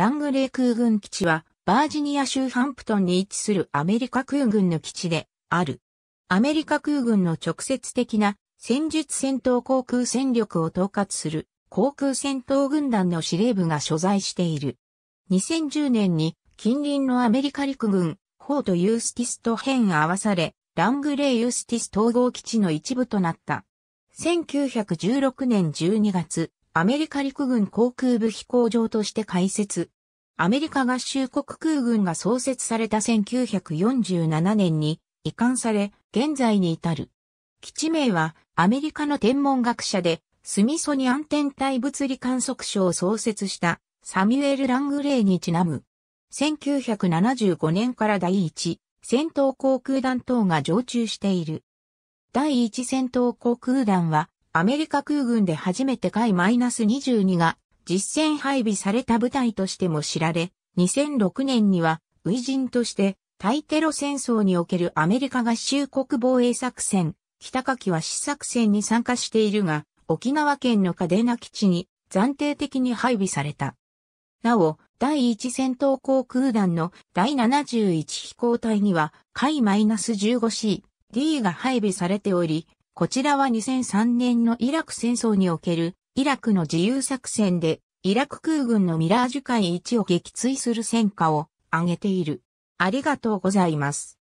ラングレー空軍基地は、バージニア州ハンプトンに位置するアメリカ空軍の基地である。アメリカ空軍の直接的な戦術戦闘航空戦力を統括する航空戦闘軍団の司令部が所在している。2010年に近隣のアメリカ陸軍、フォートユースティスと併合され、ラングレーユースティス統合基地の一部となった。1916年12月、アメリカ陸軍航空部飛行場として開設。アメリカ合衆国空軍が創設された1947年に移管され、現在に至る。基地名はアメリカの天文学者でスミソニアン天体物理観測所を創設したサミュエル・ラングレーにちなむ。1975年から第一戦闘航空団等が常駐している。第一戦闘航空団はアメリカ空軍で初めて海 -22 が実戦配備された部隊としても知られ、2006年には、ウ人として、対テロ戦争におけるアメリカ合衆国防衛作戦、北垣は試作戦に参加しているが、沖縄県の嘉手納基地に暫定的に配備された。なお、第一戦闘航空団の第71飛行隊には、海 -15C、D が配備されており、こちらは2003年のイラク戦争におけるイラクの自由作戦でイラク空軍のミラージュ海1を撃墜する戦果を挙げている。ありがとうございます。